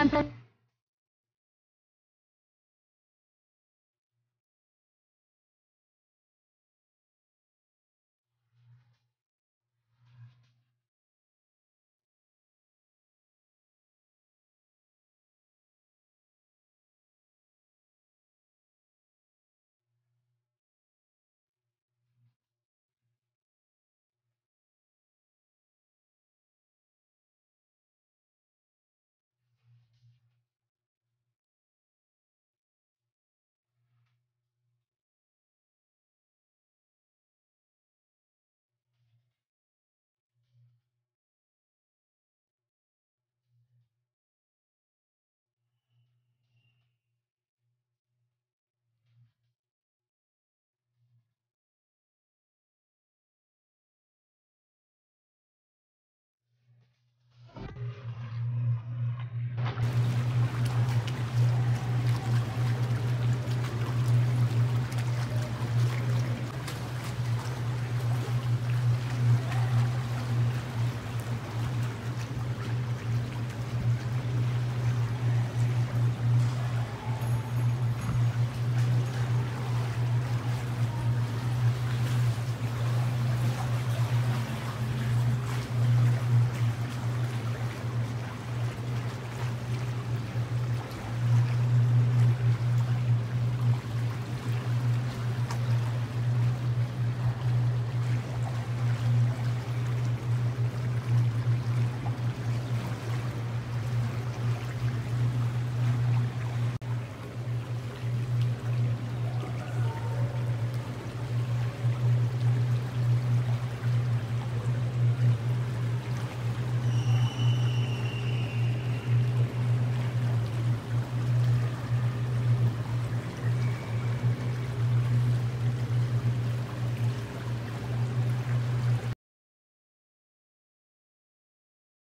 Santa